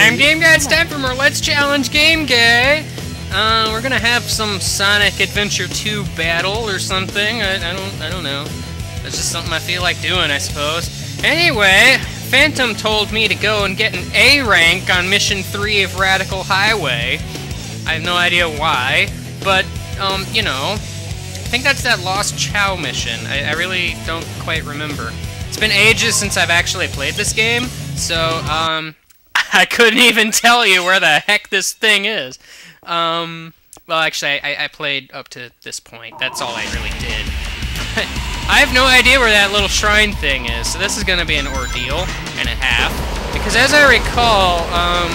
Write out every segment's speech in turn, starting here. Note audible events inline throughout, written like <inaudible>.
I'm Game Guy. It's time for more Let's Challenge Game Guy. Uh, we're gonna have some Sonic Adventure 2 battle or something. I, I don't, I don't know. That's just something I feel like doing, I suppose. Anyway, Phantom told me to go and get an A rank on Mission 3 of Radical Highway. I have no idea why, but um, you know, I think that's that Lost Chao mission. I, I really don't quite remember. It's been ages since I've actually played this game, so um, <laughs> I couldn't even tell you where the heck this thing is. Um, well, actually, I, I played up to this point. That's all I really did. <laughs> I have no idea where that little shrine thing is, so this is going to be an ordeal and a half. Because as I recall, um,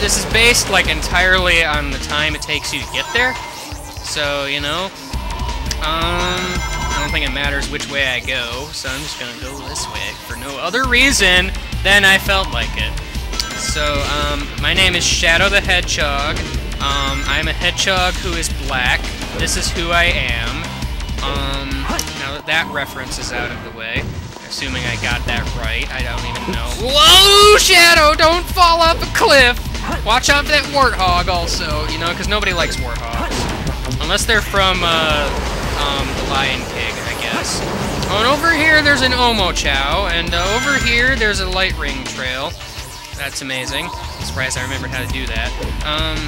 this is based like entirely on the time it takes you to get there. So, you know, um, I don't think it matters which way I go, so I'm just gonna go this way for no other reason than I felt like it. So, um, my name is Shadow the Hedgehog. Um, I'm a hedgehog who is black. This is who I am. Um, now that that reference is out of the way, assuming I got that right, I don't even know. Whoa, Shadow, don't fall off a cliff! Watch out for that warthog also, you know, because nobody likes warthogs. Unless they're from, uh, um, The Lion King, I guess. Oh, and over here there's an Omochao, and uh, over here there's a light ring trail. That's amazing. I'm surprised I remembered how to do that. Um,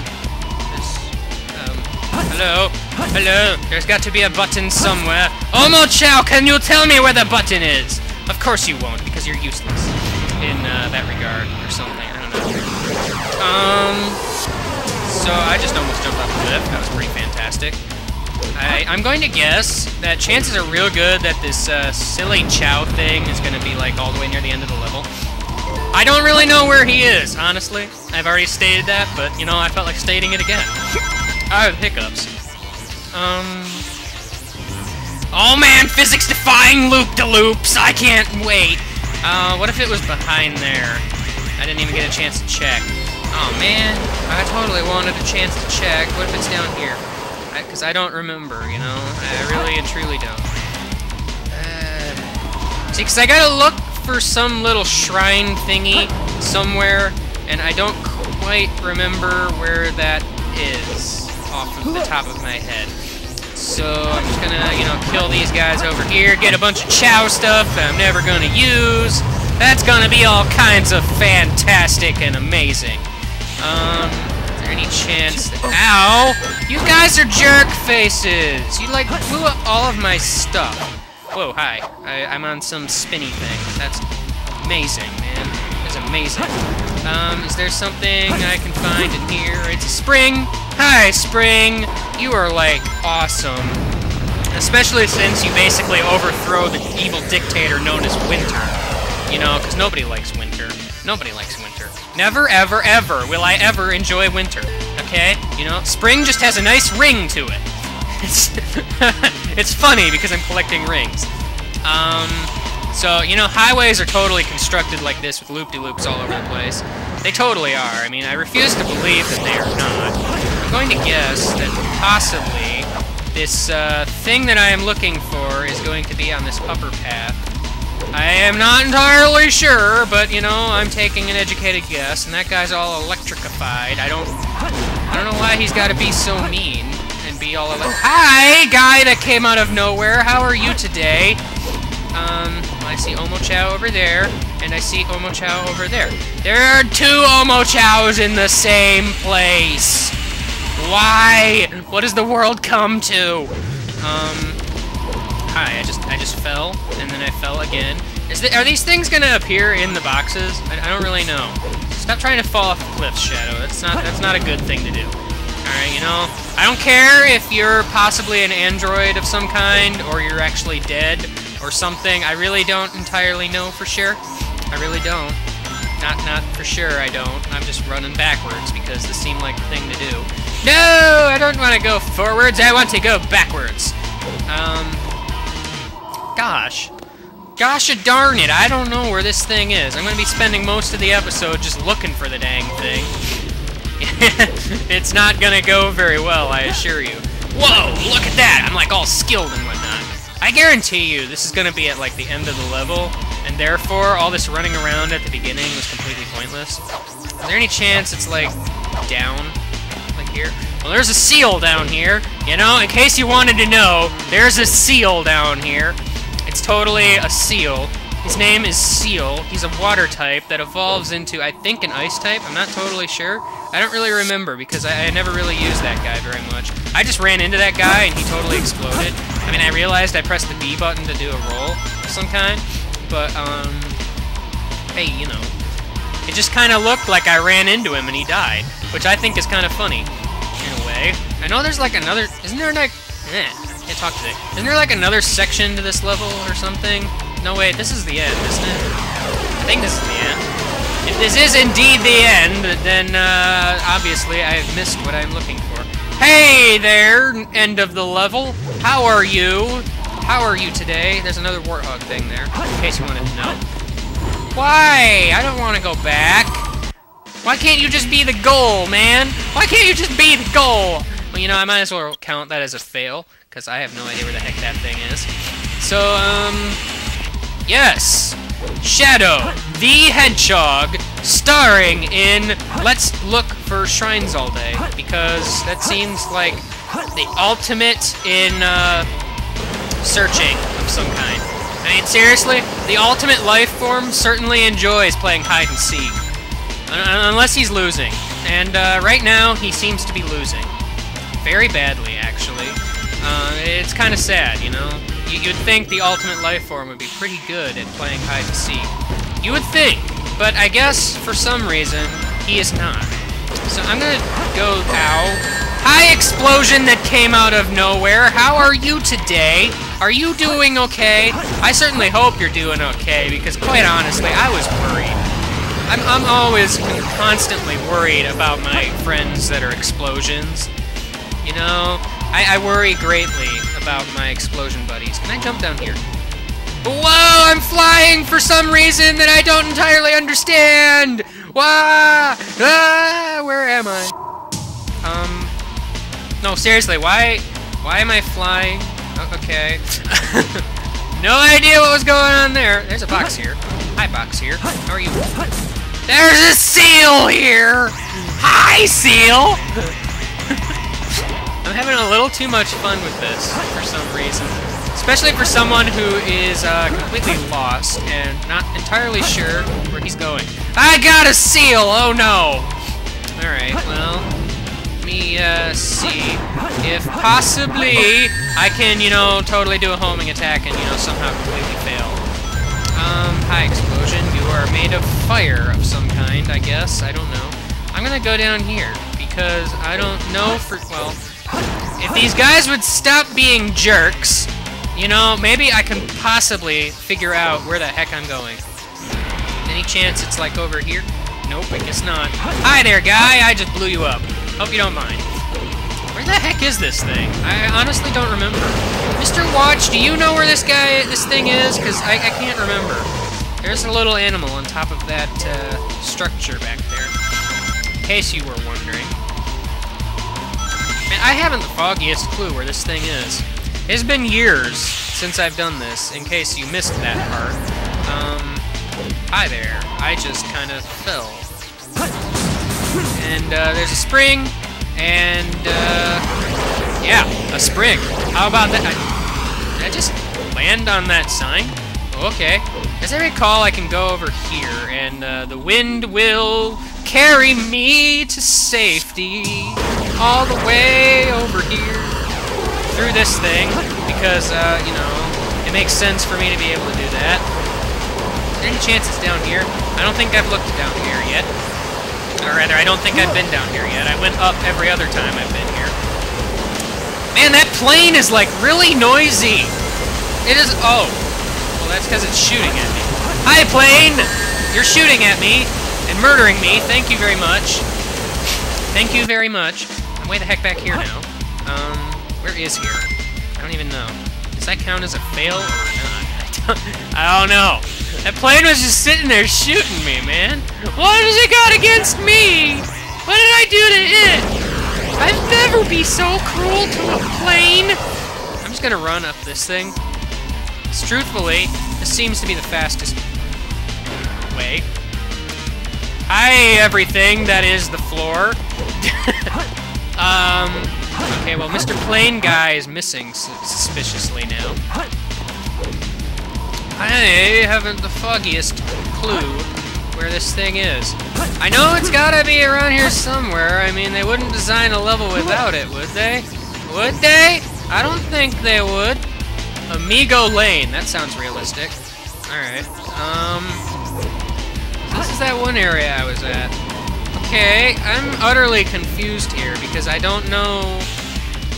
um, hello? Hello? There's got to be a button somewhere. Omochao, can you tell me where the button is? Of course you won't, because you're useless in uh, that regard, or something. I don't know. Um, so I just almost jumped off a cliff. That was pretty fantastic. I, I'm going to guess that chances are real good that this uh, silly Chao thing is going to be like all the way near the end of the level. I don't really know where he is, honestly. I've already stated that, but you know, I felt like stating it again. I have hiccups. Um. Oh man, physics defying loop de loops! I can't wait! Uh, what if it was behind there? I didn't even get a chance to check. Oh man, I totally wanted a chance to check. What if it's down here? Because I, I, don't remember, you know? I really and truly don't. Uh, see, because I gotta look for some little shrine thingy somewhere, and I don't quite remember where that is off of the top of my head. So I'm just gonna, you know, kill these guys over here, get a bunch of Chao stuff that I'm never gonna use. That's gonna be all kinds of fantastic and amazing. Um, is there any chance that... Ow! You guys are jerk faces! You, like, blew up all of my stuff. Whoa, hi. I, I'm on some spinny thing. That's amazing, man. That's amazing. Um, is there something I can find in here? It's a spring! Hi, spring! You are, like, awesome. Especially since you basically overthrow the evil dictator known as Winter. You know, because nobody likes winter. Nobody likes winter. Never, ever, ever will I ever enjoy winter. Okay? You know, spring just has a nice ring to it. It's, <laughs> it's funny because I'm collecting rings. Um, so, you know, highways are totally constructed like this with loop-de-loops all over the place. They totally are. I mean, I refuse to believe that they are not. I'm going to guess that possibly this uh, thing that I am looking for is going to be on this upper path. I am not entirely sure, but you know, I'm taking an educated guess, and that guy's all electrified. I don't, I don't know why he's got to be so mean be all like, Hi, guy that came out of nowhere. How are you today? Um, I see Omochao over there, and I see Omochao over there. There are two Omochaos in the same place. Why? What does the world come to? Um, hi, I just I just fell, and then I fell again. Is the, are these things gonna appear in the boxes? I, I, don't really know. Stop trying to fall off the cliff, Shadow. That's not that's not a good thing to do. Alright, you know, I don't care if you're possibly an android of some kind, or you're actually dead, or something. I really don't entirely know for sure. I really don't. Not not for sure, I don't. I'm just running backwards because this seemed like the thing to do. No! I don't want to go forwards, I want to go backwards. Um, gosh. Gosh darn it, I don't know where this thing is. I'm to be spending most of the episode just looking for the dang thing. <laughs> it's not to go very well, I assure you. Whoa, look at that! I'm like all skilled and whatnot. I guarantee you this is to be at like the end of the level, and therefore all this running around at the beginning was completely pointless. Is there any chance it's like down, like here? Well, there's a seal down here. You know, in case you wanted to know, there's a seal down here. It's totally a seal. His name is Seal. He's a water type that evolves into, I think, an ice type. I'm not totally sure. I don't really remember because I, I, never really used that guy very much. I just ran into that guy and he totally exploded. I mean, I realized I pressed the B button to do a roll of some kind, but, um, hey, you know. It just kind of looked like I ran into him and he died, which I think is kind of funny, in a way. I know there's like another, isn't there like, eh, can't talk today. Isn't there like another section to this level or something? No, wait, this is the end, isn't it? I think this is the end. If this is indeed the end, then, uh, obviously I've missed what I'm looking for. Hey there, end of the level. How are you? How are you today? There's another warthog thing there, in case you wanted to know. Why? I don't want to go back. Why can't you just be the goal, man? Why can't you just be the goal? Well, you know, I might as well count that as a fail, because I have no idea where the heck that thing is. So, um, Yes! Shadow, the Hedgehog, starring in Let's Look for Shrines All Day, because that seems like the ultimate in uh, searching of some kind. I mean, seriously, the ultimate life form certainly enjoys playing hide and seek. Unless he's losing. And uh, right now, he seems to be losing. Very badly, actually. Uh, it's kind of sad, you know? You'd think the ultimate life form would be pretty good at playing hide and seek. You would think, but I guess for some reason he is not. So I'm gonna go now. Hi, explosion that came out of nowhere. How are you today? Are you doing okay? I certainly hope you're doing okay, because quite honestly, I was worried. I'm, I'm always constantly worried about my friends that are explosions. You know, I, I worry greatly about my explosion buddies. Can I jump down here? Whoa, I'm flying for some reason that I don't entirely understand! Wah! Ah, where am I? Um, no, seriously, why, why am I flying? Oh, okay. <laughs> no idea what was going on there. There's a box here. Hi, box here. How are you? There's a seal here! Hi, seal! I'm having a little too much fun with this for some reason. Especially for someone who is uh, completely lost and not entirely sure where he's going. I got a seal! Oh no! Alright, well, let me uh, see if possibly I can, you know, totally do a homing attack and, you know, somehow completely fail. Um, hi, explosion. You are made of fire of some kind, I guess. I don't know. I'm gonna go down here because I don't know for, well, if these guys would stop being jerks, you know, maybe I can possibly figure out where the heck I'm going. Any chance it's like over here? Nope, I guess not. Hi there, guy! I just blew you up. Hope you don't mind. Where the heck is this thing? I honestly don't remember. Mr. Watch, do you know where this guy, this thing is? Because I, I can't remember. There's a little animal on top of that uh, structure back there. In case you were wondering. Man, I haven't the foggiest clue where this thing is. It's been years since I've done this, in case you missed that part. Um, hi there. I just kind of fell. And, uh, there's a spring, and, uh, yeah, a spring. How about that? Did I just land on that sign? Okay. As I recall, I can go over here, and, uh, the wind will carry me to safety all the way over here through this thing because, uh, you know, it makes sense for me to be able to do that. Any chance it's down here? I don't think I've looked down here yet. Or rather, I don't think I've been down here yet. I went up every other time I've been here. Man, that plane is, like, really noisy. It is... Oh. Well, that's because it's shooting at me. Hi, plane! You're shooting at me and murdering me. Thank you very much. Thank you very much. I'm way the heck back here now. Um, where is here? I don't even know. Does that count as a fail or not? I <laughs> don't, I don't know. That plane was just sitting there shooting me, man. What has it got against me? What did I do to it? I'd never be so cruel to a plane. I'm just gonna run up this thing. Truthfully, this seems to be the fastest way. Hi, everything that is the floor. <laughs> um, okay, well, Mr. Plane Guy is missing suspiciously now. I haven't the foggiest clue where this thing is. I know it's gotta be around here somewhere. I mean, they wouldn't design a level without it, would they? Would they? I don't think they would. Amigo Lane. That sounds realistic. Alright. Um... This is that one area I was at. Okay, I'm utterly confused here because I don't know...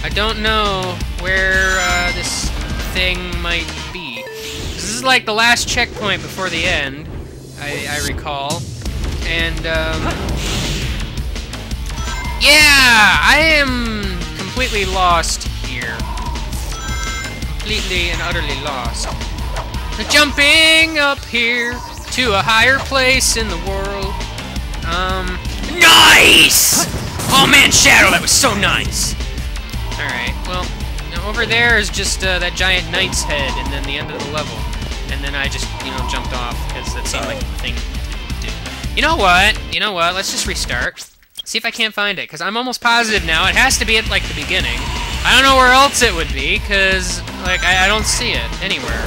I don't know where uh, this thing might be. This is like the last checkpoint before the end, I, I recall. And, um... Yeah! I am completely lost here. Completely and utterly lost. Jumping up here to a higher place in the world. Um, nice! Oh man, Shadow, that was so nice! Alright, well, over there is just uh, that giant knight's head and then the end of the level. And then I just, you know, jumped off because that seemed like the thing to do. You know what? You know what? Let's just restart. See if I can't find it, because I'm almost positive now. It has to be at, like, the beginning. I don't know where else it would be, because, like, I, I don't see it anywhere.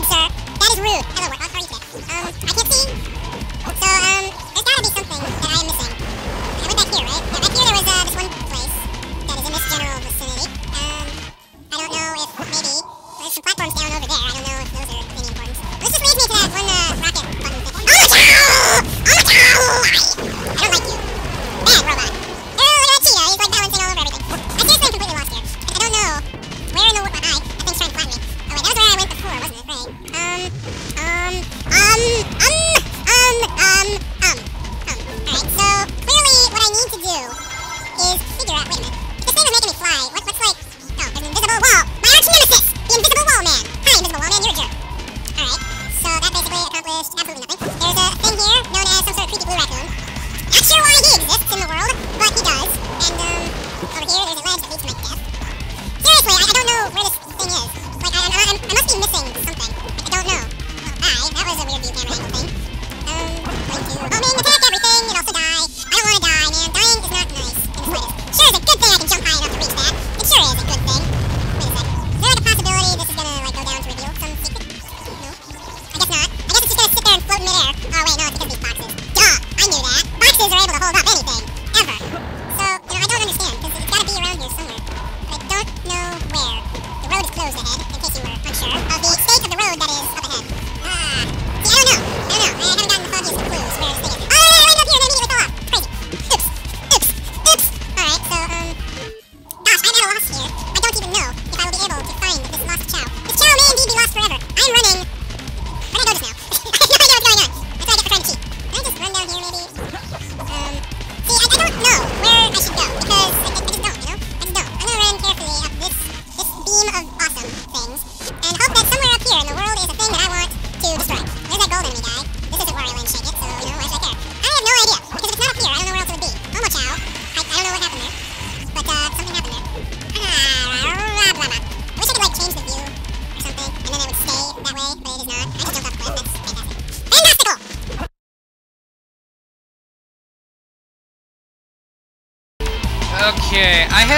Um, um,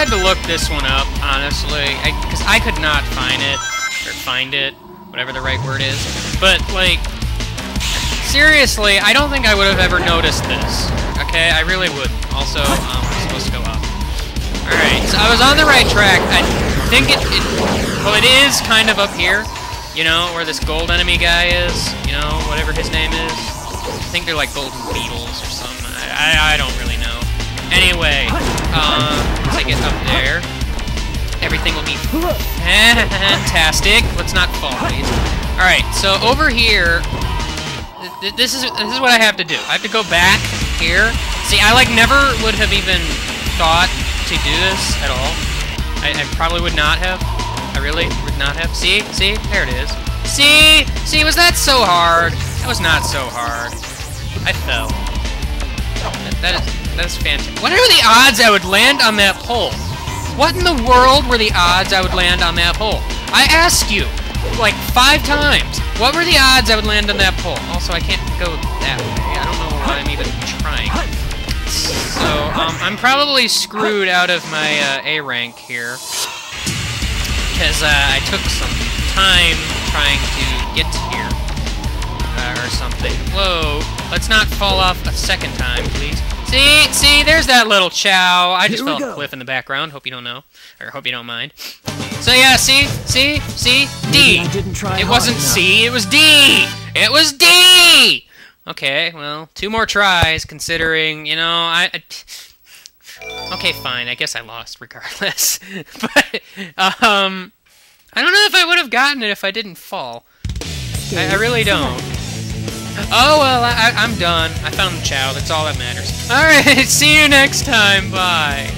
had to look this one up, honestly, because I, I, could not find it, or find it, whatever the right word is. But, like, seriously, I don't think I would have ever noticed this. Okay, I really wouldn't. Also, um, I'm supposed to go up. Alright, so I was on the right track. I think it, it, well, it is kind of up here, you know, where this gold enemy guy is, you know, whatever his name is. I think they're like golden beetles or something. I, I, I don't really know. Anyway, Uh, once I get up there, everything will be fantastic. Let's not fall, please. Alright, so over here, th this is this is what I have to do. I have to go back here. See, I, like, never would have even thought to do this at all. I, I probably would not have. I really would not have. See? See? There it is. See? See, was that so hard? That was not so hard. I fell. Oh, that, that is that is fantastic. What are the odds I would land on that pole? What in the world were the odds I would land on that pole? I ask you, like, five times. What were the odds I would land on that pole? Also, I can't go that way. I don't know why I'm even trying. So, um, I'm probably screwed out of my uh, A rank here. Because uh, I took some time trying to get here. Uh, or something. Whoa. Let's not fall off a second time, please. See? See? There's that little Chao. I just fell off a cliff in the background. Hope you don't know. Or hope you don't mind. So yeah, see? See? See? D. I didn't try It wasn't enough. C, it was D! It was D! Okay, well, two more tries, considering, you know, I... I okay, fine, I guess I lost regardless. <laughs> but, um... I don't know if I would have gotten it if I didn't fall. I, I really don't. Oh, well, I, I'm done. I found the Chao. That's all that matters. <laughs> Alright, see you next time. Bye.